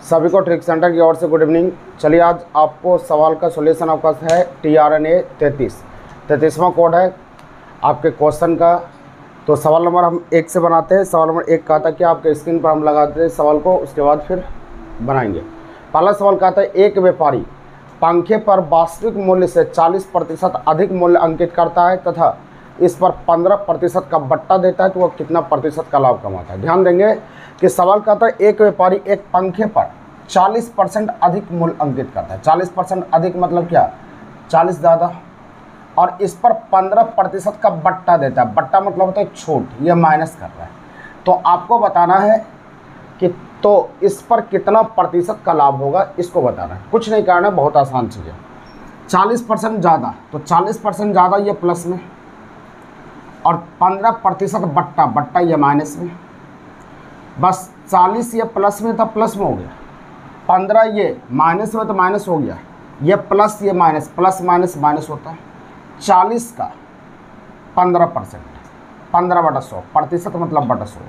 सभी को trick centre की ओर से गुड इवनिंग। चलिए आज आपको सवाल का सोल्यूशन आपका है टी आर एन ए तैंतीस। तैंतीसवां कोड है आपके क्वेश्चन का। तो सवाल नंबर हम एक से बनाते हैं। सवाल नंबर एक कहा था कि आपके स्क्रीन पर हम लगाते हैं सवाल को, उसके बाद फिर बनाएँगे। पहला सवाल कहा था, एक व्यापारी पंखे पर वास्तविक मूल्य से 40 प्रतिशत अधिक मूल्य अंकित करता है तथा इस पर 15 प्रतिशत का बट्टा देता है तो वह कितना प्रतिशत का लाभ कमाता है? ध्यान देंगे कि सवाल कहता है, एक व्यापारी एक पंखे पर 40 परसेंट अधिक मूल्य अंकित करता है। 40 परसेंट अधिक मतलब क्या? 40 ज़्यादा। और इस पर 15 प्रतिशत का बट्टा देता है। बट्टा मतलब होता है छूट यह माइनस कर रहा है। तो आपको बताना है कि तो इस पर कितना प्रतिशत का लाभ होगा, इसको बताना है। कुछ नहीं करना, बहुत आसान चीज़ है। चालीस परसेंट ज़्यादा तो चालीस परसेंट ज़्यादा ये प्लस में। और पंद्रह प्रतिशत बट्टा बट्टा ये माइनस में। बस चालीस ये प्लस में था प्लस में हो गया। पंद्रह ये माइनस में तो माइनस हो गया। ये प्लस ये माइनस प्लस माइनस माइनस होता है। चालीस का पंद्रह परसेंट, पंद्रह बटा सौ, प्रतिशत मतलब बटा सौ।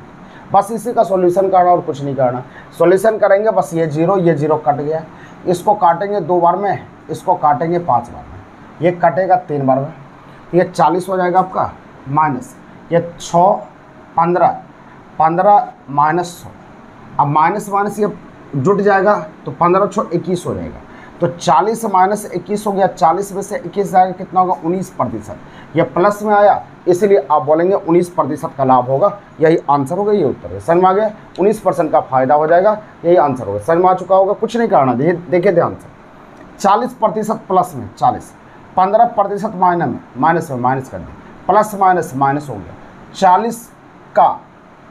बस इसी का सॉल्यूशन करना और कुछ नहीं करना। सॉल्यूशन करेंगे, बस ये ज़ीरो ये ज़ीरो कट गया। इसको काटेंगे दो बार में, इसको काटेंगे पाँच बार में। ये कटेगा तीन बार में। ये चालीस हो जाएगा आपका। माइनस, ये छः, पंद्रह पंद्रह माइनस सौ। अब माइनस माइनस ये जुट जाएगा तो पंद्रह छः इक्कीस हो जाएगा। तो चालीस माइनस इक्कीस हो गया, चालीस में से इक्कीस जाएगा, कितना होगा? उन्नीस प्रतिशत। यह प्लस में आया, इसलिए आप बोलेंगे उन्नीस प्रतिशत का लाभ होगा। यही आंसर होगा ये उत्तर है समझ आ गया? उन्नीस परसेंट का फ़ायदा हो जाएगा, यही आंसर होगा। समझ आ चुका होगा? कुछ नहीं करना, देखिए देखिए ध्यान से। चालीस प्रतिशत प्लस में, चालीस। पंद्रह प्रतिशत माइनस में माइनस में, माइनस कर दिए प्लस माइनस माइनस हो गया। चालीस का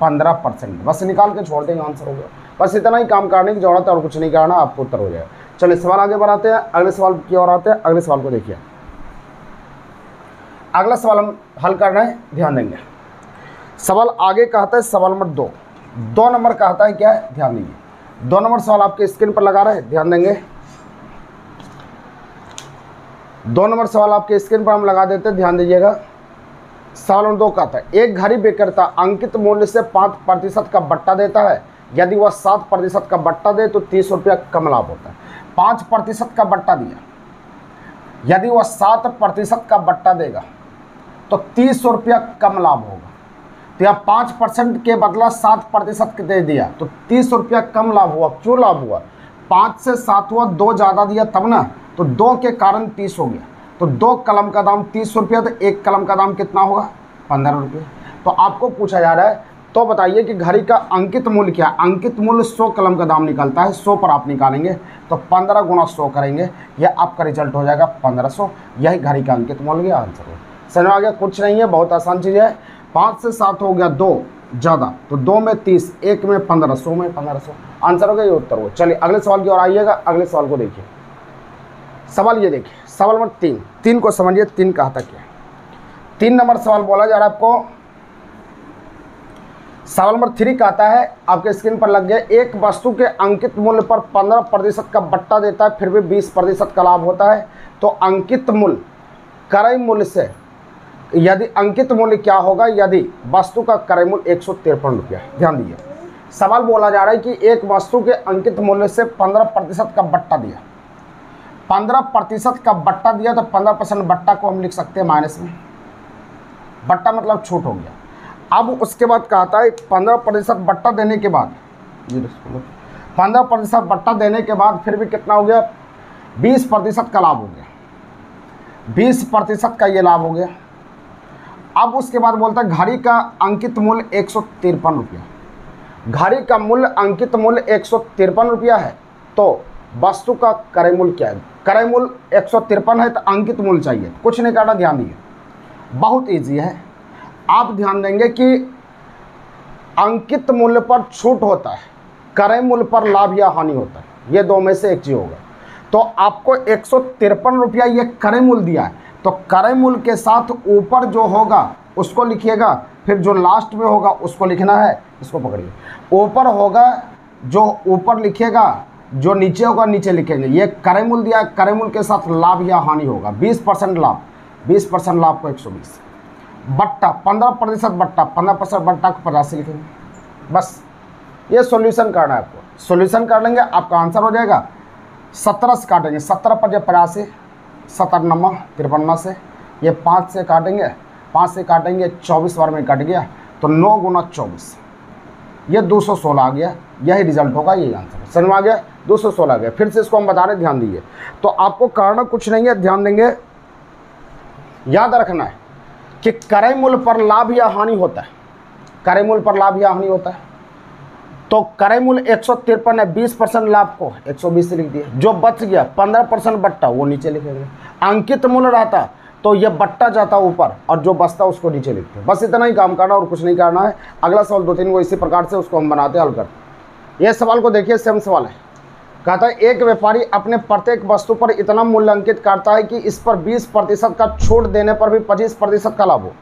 पंद्रह परसेंट। बस निकाल के छोड़ देंगे आंसर हो गया। बस इतना ही काम करने की ज़रूरत है और कुछ नहीं करना, आपको उत्तर हो जाएगा। चलिए, सवाल आगे बढ़ाते हैं, अगले सवाल की ओर आते हैं, अगले सवाल को देखिए। अगला सवाल हम हल कर रहे हैं, ध्यान देंगे। सवाल आगे कहता है, सवाल नंबर दो। दो नंबर कहता है क्या है? ध्यान देंगे। दो नंबर सवाल आपके स्क्रीन पर लगा रहे हैं, ध्यान देंगे। दो नंबर सवाल आपके स्क्रीन पर हम लगा देते हैं, ध्यान दीजिएगा। नंबर दो कहता है एक घड़ी विक्रेता अंकित मूल्य से पाँच प्रतिशत का बट्टा देता है। यदि वह सात प्रतिशत का बट्टा दे तो तीस रुपया कम लाभ होता है। पाँच प्रतिशत का बट्टा दिया। यदि वह सात प्रतिशत का बट्टा देगा तो तीस रुपया कम लाभ होगा। तो यहाँ पाँच परसेंट के बदला सात प्रतिशत दे दिया तो तीस रुपया कम लाभ हुआ। क्यों लाभ हुआ? पाँच से सात हुआ, दो ज़्यादा दिया तब ना? तो दो के कारण तीस हो गया। तो दो कलम का दाम तीस रुपया तो एक कलम का दाम कितना होगा? पंद्रह रुपये। तो आपको पूछा जा रहा है तो बताइए कि घड़ी का अंकित मूल्य क्या अंकित मूल्य सौ कलम का दाम निकलता है, सौ पर आप निकालेंगे तो पंद्रह गुना सौ करेंगे यह आपका रिज़ल्ट हो जाएगा पंद्रह सौ। यही घड़ी का अंकित मूल्य आंसर हो। समझ आ गया? कुछ नहीं है, बहुत आसान चीज़ है। पाँच से सात हो गया दो, ज़्यादा तो दो में तीस, एक में पंद्रह, सौ में पंद्रह सौ। आंसर हो गया ये उत्तर हो। चलिए, अगले सवाल की ओर आइएगा, अगले सवाल को देखिए। सवाल ये देखिए, सवाल नंबर तीन तीन को समझिए, तीन कहा था क्या तीन नंबर सवाल बोला जा रहा है आपको। सवाल नंबर थ्री कहता है? आपके स्क्रीन पर लग गया, एक वस्तु के अंकित मूल्य पर पंद्रह प्रतिशत का बट्टा देता है, फिर भी बीस प्रतिशत का लाभ होता है। तो अंकित मूल्य, क्रय मूल्य से, यदि अंकित मूल्य क्या होगा? यदि वस्तु का क्रय मूल्य एक सौ तिरपन रुपया ध्यान दीजिए। सवाल बोला जा रहा है कि एक वस्तु के अंकित मूल्य से पंद्रह प्रतिशत का बट्टा दिया। पंद्रह प्रतिशत का बट्टा दिया तो पंद्रह परसेंट बट्टा को हम लिख सकते हैं माइनस में। बट्टा मतलब छूट हो गया। अब उसके बाद कहता है पंद्रह प्रतिशत बट्टा देने के बाद पंद्रह प्रतिशत बट्टा देने के बाद फिर भी कितना हो गया? बीस प्रतिशत का लाभ हो गया। बीस प्रतिशत का ये लाभ हो गया। अब उसके बाद बोलता है घड़ी का अंकित मूल्य एक सौ तिरपन रुपया। घड़ी का मूल्य, अंकित मूल्य एक सौ तिरपन रुपया है तो वस्तु का क्रय मूल्य क्या है? क्रय मूल्य एक सौ तिरपन है तो अंकित मूल्य चाहिए। कुछ नहीं करना, ध्यान दिए। बहुत ईजी है। आप ध्यान देंगे कि अंकित मूल्य पर छूट होता है क्रय मूल्य पर लाभ या हानि होता है। ये दो में से एक चीज़ होगा। तो आपको एक सौ तिरपन रुपया ये क्रय मूल्य दिया है। तो क्रय मूल्य के साथ ऊपर जो होगा, उसको लिखिएगा। फिर जो लास्ट में होगा, उसको लिखना है, इसको पकड़िए। ऊपर होगा, जो ऊपर लिखिएगा जो नीचे होगा, नीचे लिखेंगे। ये क्रय मूल्य दिया क्रय मूल्य के साथ लाभ या हानि होगा। बीस परसेंट लाभ, बीस परसेंट लाभ को एक सौ बीस। बट्टा, पंद्रह प्रतिशत बट्टा, पंद्रह परसेंट बट्टा को पचासी लिखेंगे। बस, ये सॉल्यूशन करना है आपको। सॉल्यूशन कर लेंगे, आपका आंसर हो जाएगा। सत्रह से काटेंगे। सत्रह पर जब पचासी सत्तर नम्बर तिरपन्ना से। ये पाँच से काटेंगे। पाँच से काटेंगे, चौबीस बार में कट गया तो नौ गुना चौबीस। ये दो सौ सोलह आ गया। यही रिज़ल्ट होगा, यही आंसर समझ में आ गया? दो सौ सोलह गया फिर से इसको हम बता रहे ध्यान दीजिए। तो आपको कारण कुछ नहीं है, ध्यान देंगे। याद रखना है कि क्रय मूल्य पर लाभ या हानि होता है। क्रय मूल्य पर लाभ या हानि होता है। तो क्रय मूल्य एक सौ तिरपन है, बीस परसेंट लाभ को। एक सौ बीस लिख दिया जो बच गया, पंद्रह परसेंट बट्टा, वो नीचे लिखेंगे अंकित मूल्य रहता तो ये बट्टा जाता ऊपर, और जो बचता उसको नीचे लिखते हैं। बस इतना ही काम करना और कुछ नहीं करना है। अगला सवाल दो तीन को इसी प्रकार से उसको हम बनाते हल करते ये सवाल को देखिए, सेम सवाल है। कहता है, एक व्यापारी अपने प्रत्येक वस्तु पर इतना मूल्यांकित करता है कि इस पर 20 प्रतिशत का छूट देने पर भी 25 प्रतिशत का लाभ हो।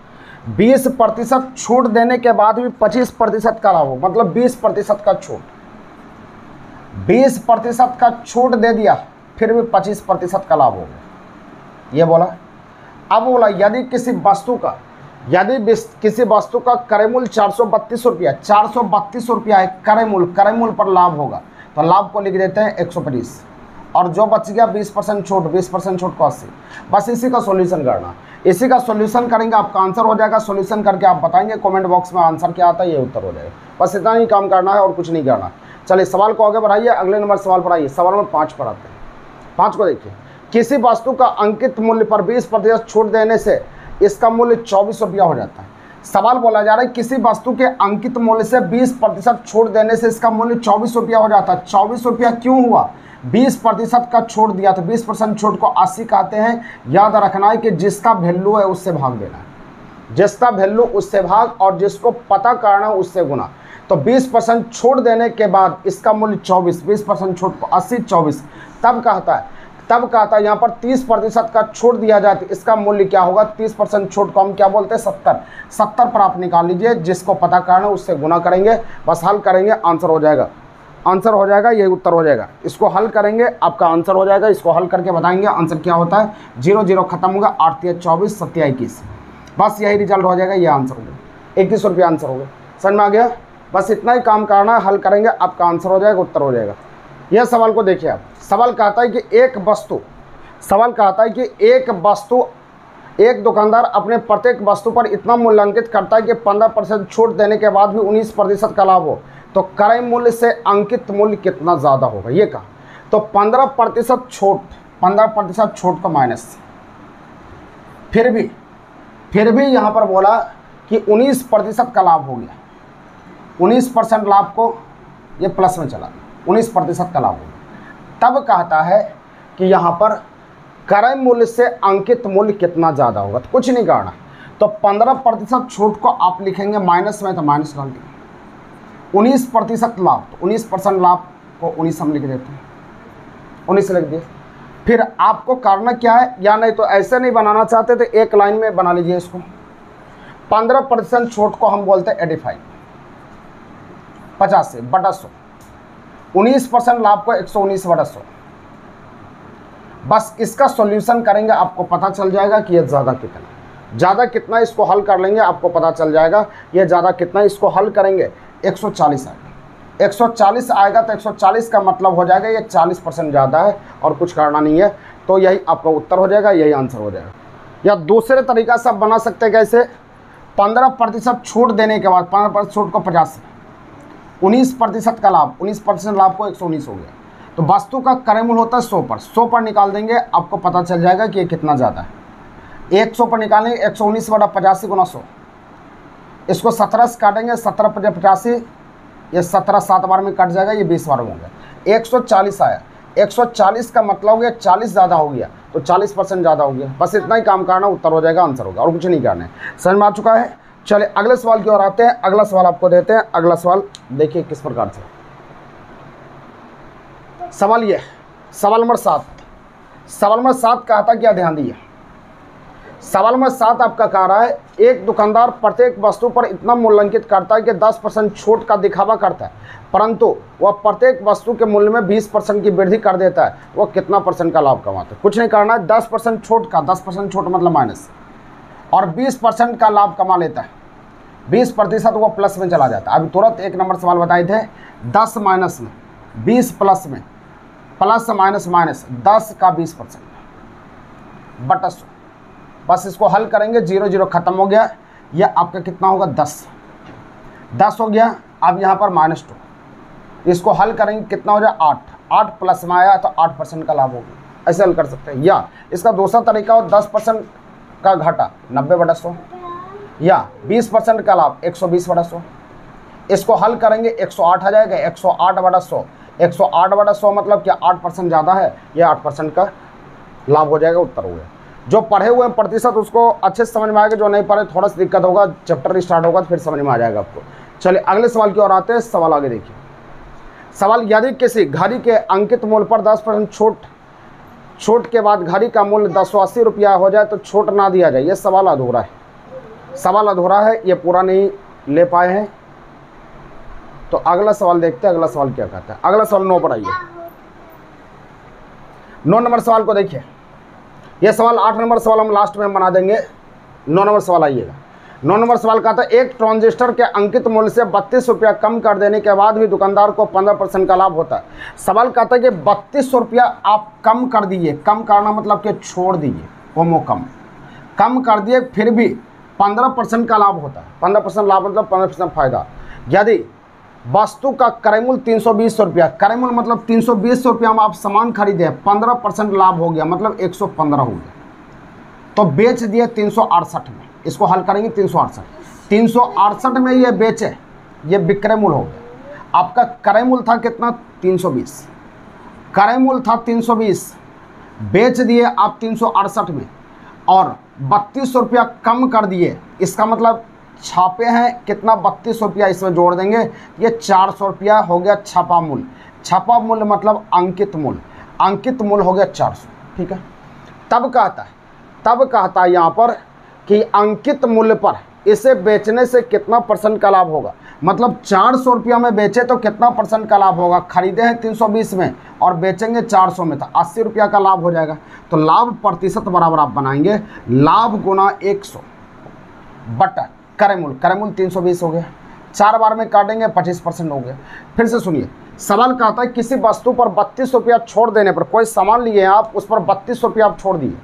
20 प्रतिशत छूट देने के बाद भी 25 प्रतिशत का लाभ हो मतलब 20 प्रतिशत का छूट। 20 प्रतिशत का छूट दे दिया, फिर भी 25 प्रतिशत का लाभ होगा ये बोला, अब बोला, यदि किसी वस्तु का, यदि किसी वस्तु का क्रय मूल्य चार सौ बत्तीस रुपया, चार सौ बत्तीस रुपया है क्रय मूल्य पर लाभ होगा। तो लाभ को लिख देते हैं एक सौ पच्चीस। और जो बच गया बीस परसेंट छूट, बीस परसेंट छूट को अस्सी। बस इसी का सॉल्यूशन करना। इसी का सॉल्यूशन करेंगे, आपका आंसर हो जाएगा। सॉल्यूशन करके आप बताएँगे कमेंट बॉक्स में आंसर क्या आता है, ये उत्तर हो जाएगा। बस इतना ही काम करना है और कुछ नहीं करना। चलिए, सवाल को आगे बढ़ाइए। अगले नंबर सवाल पर आइए। सवाल नंबर पाँच पर आते हैं। पाँच को देखिए। किसी वस्तु का अंकित मूल्य पर बीस प्रतिशत छूट देने से इसका मूल्य चौबीस रुपया हो जाता है। सवाल बोला जा रहा है, किसी वस्तु के अंकित मूल्य से 20 प्रतिशत छूट देने से इसका मूल्य चौबीस रुपया हो जाता है। चौबीस रुपया क्यों हुआ? 20 प्रतिशत का छोड़ दिया तो 20 परसेंट छूट को 80 कहते हैं। याद रखना है कि जिसका वैल्यू है उससे भाग देना है। जिसका वैल्यू उससे भाग और जिसको पता करना उससे गुना। तो 20 परसेंट छोड़ देने के बाद इसका मूल्य 24 20 परसेंट छूट को 80 24 तब कहता है तब कहा था, यहाँ पर 30 प्रतिशत का छूट दिया जाए तो इसका मूल्य क्या होगा? 30 परसेंट छूट को हम क्या बोलते हैं? सत्तर। सत्तर पर आप निकाल लीजिए, जिसको पता करना उससे गुना करेंगे, बस हल करेंगे, आंसर हो जाएगा। आंसर हो जाएगा, यही उत्तर हो जाएगा। इसको हल करेंगे, आपका आंसर हो जाएगा, इसको हल करके बताएँगे, आंसर क्या होता है? ज़ीरो ज़ीरो खत्म होगा आठ चौबीस, सत्या इक्कीस। बस यही रिज़ल्ट हो जाएगा ये आंसर हो गया। इक्कीस रुपये आंसर हो गया। समझ में आ गया? बस इतना ही काम करना है, हल करेंगे, आपका आंसर हो जाएगा, उत्तर हो जाएगा। यह सवाल को देखिए आप। सवाल कहता है कि एक वस्तु, सवाल कहता है कि एक वस्तु, एक दुकानदार अपने प्रत्येक वस्तु पर इतना मूल्यांकित करता है कि पंद्रह परसेंट छूट देने के बाद भी उन्नीस प्रतिशत का लाभ हो। तो क्रय मूल्य से अंकित मूल्य कितना ज़्यादा होगा? ये कहा। तो पंद्रह प्रतिशत छूट, पंद्रह प्रतिशत छूट का माइनस। फिर भी फिर भी यहाँ पर बोला कि उन्नीस प्रतिशत का लाभ हो गया। उन्नीस परसेंट लाभ को ये प्लस में चला। उन्नीस प्रतिशत का लाभ हो गया तब कहता है कि यहाँ पर क्रय मूल्य से अंकित मूल्य कितना ज़्यादा होगा? तो कुछ नहीं करना तो पंद्रह प्रतिशत छूट को आप लिखेंगे माइनस में तो माइनस डाल दिए उन्नीस प्रतिशत लाभ तो उन्नीस परसेंट लाभ को उन्नीस हम लिख देते हैं। उन्नीस लिख दिए। फिर आपको करना क्या है? या नहीं तो ऐसे नहीं बनाना चाहते तो एक लाइन में बना लीजिए इसको। पंद्रह प्रतिशत छूट को हम बोलते हैं एटी फाइव पचास से, बटा सौ। उन्नीस परसेंट लाभ को एक सौ उन्नीस सौ। बस इसका सॉल्यूशन करेंगे, आपको पता चल जाएगा कि ये ज़्यादा कितना ज़्यादा कितना इसको हल कर लेंगे, आपको पता चल जाएगा ये ज़्यादा कितना इसको हल करेंगे 140 आएगा। 140 आएगा तो 140 का मतलब हो जाएगा ये 40 परसेंट ज़्यादा है और कुछ करना नहीं है तो यही आपका उत्तर हो जाएगा, यही आंसर हो जाएगा। या दूसरे तरीका से आप बना सकते हैं कैसे पंद्रह प्रतिशत छूट देने के बाद, पंद्रह प्रतिशत छूट को पचास। उन्नीस प्रतिशत का लाभ, उन्नीस प्रतिशत लाभ को एक सौ उन्नीस हो गया। तो वस्तु का क्रय मूल्य होता है सौ पर। सौ पर निकाल देंगे, आपको पता चल जाएगा कि ये कितना ज़्यादा है। एक सौ पर निकालेंगे, एक सौ उन्नीस बटा पचासी गुना सौ। इसको सत्रह से काटेंगे, सत्रह पचास पचासी, ये सत्रह सात बार में कट जाएगा, ये बीस बार में हो गया। एक सौ चालीस आया। एक सौ चालीस का मतलब हो गया, चालीस ज़्यादा हो गया तो चालीस परसेंट ज़्यादा हो गया। बस इतना ही काम करना, उत्तर हो जाएगा, आंसर होगा और कुछ नहीं करना है। समझ में आ चुका है? चलिए, अगले सवाल की ओर आते हैं। अगला सवाल आपको देते हैं। अगला सवाल, देखिए किस प्रकार से। सवाल ये सवाल नंबर सात। सवाल नंबर सात कहा था क्या ध्यान दिए सवाल नंबर सात आपका कह रहा है, एक दुकानदार प्रत्येक वस्तु पर इतना मूल्यांकित करता है कि 10 परसेंट छूट का दिखावा करता है, परंतु वह प्रत्येक वस्तु के मूल्य में 20 परसेंट की वृद्धि कर देता है, वह कितना परसेंट का लाभ कमाता है? कुछ नहीं करना है 10 परसेंट छूट का 10 परसेंट छूट मतलब माइनस, और 20 परसेंट का लाभ कमा लेता है। बीस प्रतिशत वो प्लस में चला जाता है। अभी तुरंत एक नंबर सवाल बताए थे, दस माइनस में, बीस प्लस में, प्लस माइनस माइनस, दस का बीस परसेंट। बटा सौ, बस इसको हल करेंगे, ज़ीरो ज़ीरो खत्म हो गया यह आपका कितना होगा, दस। दस हो गया, अब यहाँ पर माइनस टू। इसको हल करेंगे, कितना हो जाए, आठ। आठ प्लस में आया तो आठ परसेंट का लाभ होगा। ऐसे हल कर सकते हैं। या, इसका दूसरा तरीका हो, दस परसेंट का घाटा, नब्बे बटा सौ। या बीस परसेंट का लाभ, एक सौ बीस बटा सौ। इसको हल करेंगे, एक सौ आठ आ जाएगा, एक सौ आठ बटा सौ। एक सौ आठ बटा सौ मतलब क्या, आठ परसेंट ज़्यादा है, या आठ परसेंट का लाभ हो जाएगा, उत्तर हो गया। जो पढ़े हुए प्रतिशत उसको अच्छे से समझ में आएगा, जो नहीं पढ़े, थोड़ा सा दिक्कत होगा, चैप्टर स्टार्ट होगा तो फिर समझ में आ जाएगा आपको। चलिए, अगले सवाल की ओर आते हैं, सवाल आगे देखिए। सवाल, यदि किसी घड़ी के अंकित मूल्य पर दस परसेंट छूट छूट के बाद घड़ी का मूल्य दस सौ अस्सी रुपया हो जाए तो छूट ना दिया जाए, ये सवाल अधूरा है। सवाल अधूरा है ये पूरा नहीं ले पाए हैं। तो अगला सवाल देखते हैं, अगला सवाल क्या कहता है। अगला सवाल नौ पर आइए। नौ नंबर सवाल को देखिए। यह सवाल आठ नंबर सवाल हम लास्ट में बना देंगे। नौ नंबर सवाल आइएगा। नौ नंबर सवाल का था एक ट्रांजिस्टर के अंकित मूल्य से बत्तीस रुपया कम कर देने के बाद भी दुकानदार को पंद्रह परसेंट का लाभ होता है। सवाल कहता है कि बत्तीस रुपया आप कम कर दिए। कम करना मतलब कि छोड़ दीजिए कोमो कम। कम कर दिए, फिर भी पंद्रह परसेंट का लाभ होता है। पंद्रह परसेंट लाभ मतलब पंद्रह परसेंट फ़ायदा। यदि वस्तु का क्रय तीन सौ बीस रुपया। क्रय मतलब तीन सौ बीस रुपया में आप सामान खरीदे, पंद्रह परसेंट लाभ हो गया मतलब एक सौ पंद्रह हो गया। तो बेच दिए तीन सौ अड़सठ में। इसको हल करेंगे तीन सौ अड़सठ। तीन सौ अड़सठ में ये बेचे, ये विक्रय मूल्य हो गया। आपका क्रय था कितना? तीन सौ बीस। क्रय था तीन सौ बीस। बेच दिए आप तीन सौ अड़सठ में। और बत्तीस रुपया कम कर दिए। इसका मतलब छापे हैं, कितना बत्तीस रुपया इसमें जोड़ देंगे? ये चार सौ रुपया हो गया छपा मूल्य छपा मूल्य मतलब अंकित मूल्य अंकित मूल्य हो गया चार सौ, ठीक है? तब कहता है, तब कहता है यहाँ पर कि अंकित मूल्य पर इसे बेचने से कितना परसेंट का लाभ होगा? मतलब चार सौ रुपया में बेचे तो कितना परसेंट का लाभ होगा? खरीदे हैं तीन सौ बीस में और बेचेंगे चार सौ में तो अस्सी रुपया का लाभ हो जाएगा। तो लाभ प्रतिशत बराबर आप बनाएँगे। लाभ गुना एक सौ। बटा करमूल। करमूल तीन सौ बीस हो गया। चार बार में काटेंगे, पच्चीस परसेंट हो गया। फिर से सुनिए। सवाल कहता है? किसी वस्तु पर बत्तीस रुपया छोड़ देने पर, कोई सामान लिए आप, उस पर बत्तीस रुपया आप छोड़ दिए।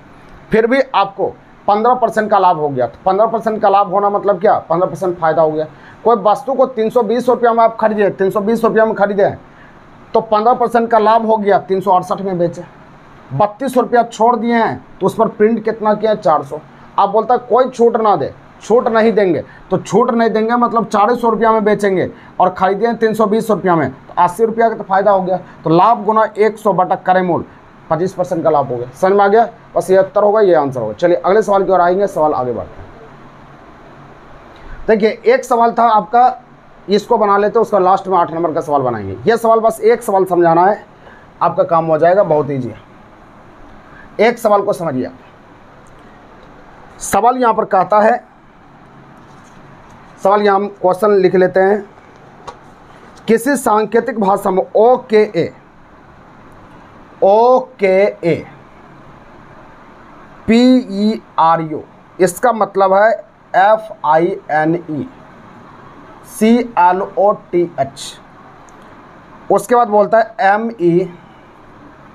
फिर भी आपको पंद्रह परसेंट का लाभ हो गया। तो पंद्रह परसेंट का लाभ होना मतलब क्या? पंद्रह परसेंट फ़ायदा हो गया। कोई वस्तु को तीन सौ बीस रुपया में आप खरीदे, तीन सौ बीस रुपया में खरीदे तो पंद्रह परसेंट का लाभ हो गया, तीन सौ अड़सठ में बेचे। बत्तीस रुपया छोड़ दिए हैं तो उस पर प्रिंट कितना किया? चार सौ। आप बोलता है, कोई छूट ना दे, छूट नहीं देंगे। तो छूट नहीं देंगे मतलब चार सौ रुपया में बेचेंगे और खरीदे हैं तीन सौ बीस रुपया में। तो अस्सी रुपया का तो फ़ायदा हो गया। तो लाभ गुना एक सौ बटा करे मूल, पच्चीस परसेंट का लाभ हो गया। समझ में आ गया? बस ये उत्तर होगा, ये आंसर होगा। चलिए, अगले सवाल की ओर आएँगे, सवाल आगे बढ़ते हैं। देखिए, एक सवाल था आपका, इसको बना लेते उसका लास्ट में आठ नंबर का सवाल बनाएँगे। ये सवाल बस एक सवाल समझाना है, आपका काम हो जाएगा, बहुत ईजी है। एक सवाल को समझिए सवाल यहाँ पर कहता है, सवाल यहाँ हम क्वेश्चन लिख लेते हैं। किसी सांकेतिक भाषा में ओ K A O K A P E R U इसका मतलब है F I N E C L O T H उसके बाद बोलता है M E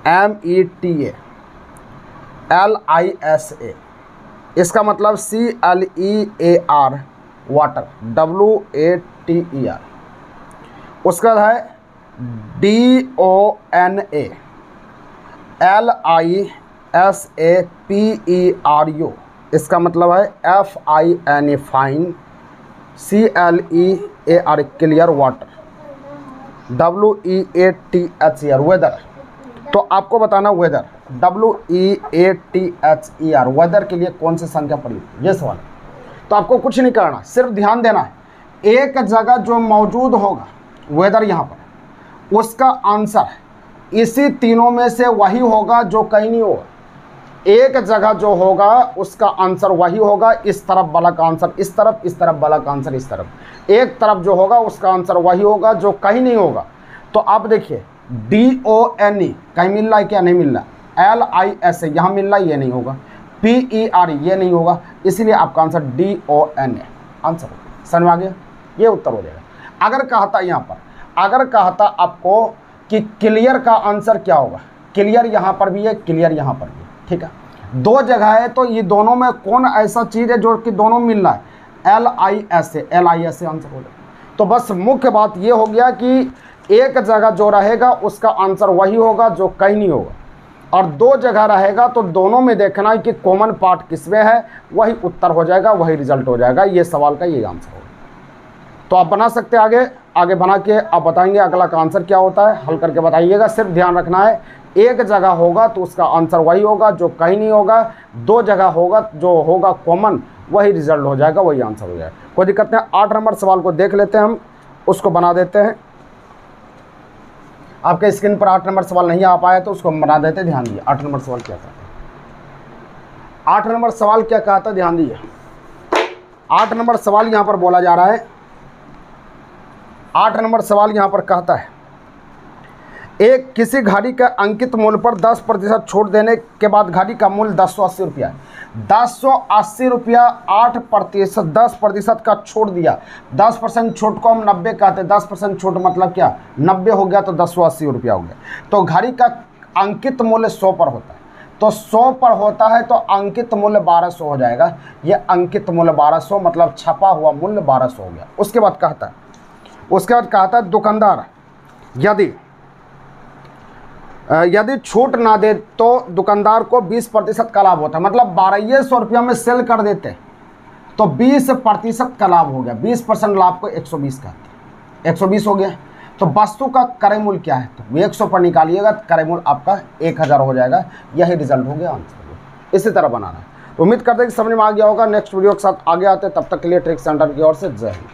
M E T A L I S A इसका मतलब C L E A R water W A T E R उसका है D O N A L I S A P E R U इसका मतलब है F I N A fine C L E A R clear water W E A T H E R weather तो आपको बताना weather W E A T H E R weather के लिए कौन सी संख्या पड़ी ये सवाल. तो आपको कुछ नहीं करना, सिर्फ़ ध्यान देना है. एक जगह जो मौजूद होगा वेदर यहाँ पर उसका आंसर इसी तीनों में से वही होगा जो कहीं नहीं होगा. एक जगह जो होगा, उसका आंसर वही होगा, इस तरफ़ वाला का आंसर इस तरफ़ इस तरफ़ वाला का आंसर इस तरफ़। एक तरफ़ जो होगा, उसका आंसर वही होगा, जो कहीं नहीं होगा। तो आप देखिए डी ओ एन ई कहीं मिल रहा है क्या? नहीं मिल रहा। एल आई एस ए यहाँ मिल रहा है, ये नहीं होगा। पी ई आर ये नहीं होगा। इसीलिए आपका answer D O N A answer समझ में आ गया? ये उत्तर हो जाएगा। अगर कहता यहाँ पर, अगर कहता आपको कि क्लियर का आंसर क्या होगा? क्लियर यहाँ पर भी है, क्लियर यहाँ पर भी ठीक है? दो जगह है तो ये दोनों में कौन ऐसा चीज़ है जो कि दोनों मिल रहा है? L I S L I S A answer हो जाएगा तो बस मुख्य बात ये हो गया कि एक जगह जो रहेगा, उसका आंसर वही होगा जो कहीं नहीं होगा। और दो जगह रहेगा तो दोनों में देखना है कि कॉमन पार्ट किसमें है, वही उत्तर हो जाएगा, वही रिज़ल्ट हो जाएगा, ये सवाल का ये आंसर होगा। तो आप बना सकते हैं आगे आगे बना के आप बताएँगे अगला का आंसर क्या होता है, हल करके बताइएगा, सिर्फ़ ध्यान रखना है एक जगह होगा तो उसका आंसर वही होगा, जो कहीं नहीं होगा, दो जगह होगा, जो होगा कॉमन वही रिज़ल्ट हो जाएगा, वही आंसर हो जाएगा। कोई दिक्कत नहीं, आठ नंबर सवाल को देख लेते हैं हम, उसको बना देते हैं। आपके स्क्रीन पर आठ नंबर सवाल नहीं आ पाया तो उसको हम बना देते, ध्यान दिए आठ नंबर सवाल क्या था आठ नंबर सवाल क्या कहा था ध्यान दिए आठ नंबर सवाल यहाँ पर बोला जा रहा है। आठ नंबर सवाल यहाँ पर कहता है एक किसी घड़ी का अंकित मूल्य पर 10 प्रतिशत छूट देने के बाद घड़ी का मूल्य दस सौ अस्सी रुपया दस सौ अस्सी रुपया आठ प्रतिशत, दस प्रतिशत का छूट दिया। दस परसेंट छूट को हम नब्बे कहते हैं। दस परसेंट छूट मतलब क्या? नब्बे हो गया तो दस सौ अस्सी रुपया हो गया। तो घड़ी का अंकित मूल्य सौ पर होता है। तो सौ पर होता है तो अंकित मूल्य बारह सौ हो जाएगा। ये अंकित मूल्य बारह सौ मतलब छपा हुआ मूल्य बारह सौ हो गया। उसके बाद कहता है, उसके बाद कहता है, दुकानदार, यदि यदि छूट ना दे तो दुकानदार को 20 प्रतिशत का लाभ होता है। मतलब बारह सौ रुपया में सेल कर देते तो 20 प्रतिशत का लाभ हो गया। 20 परसेंट लाभ को 120 कहते हैं। 120 हो गया। तो वस्तु का क्रय मूल्य क्या है? तो एक सौ पर निकालिएगा क्रय मूल्य आपका एक हज़ार हो जाएगा। यही रिज़ल्ट हो गया आंसर इसी तरह बनाना उम्मीद करते हैं कि समझ में आ गया होगा। नेक्स्ट वीडियो के साथ आगे आते तब तक के लिए ट्रिक सेंटर की ओर से जय हिंद।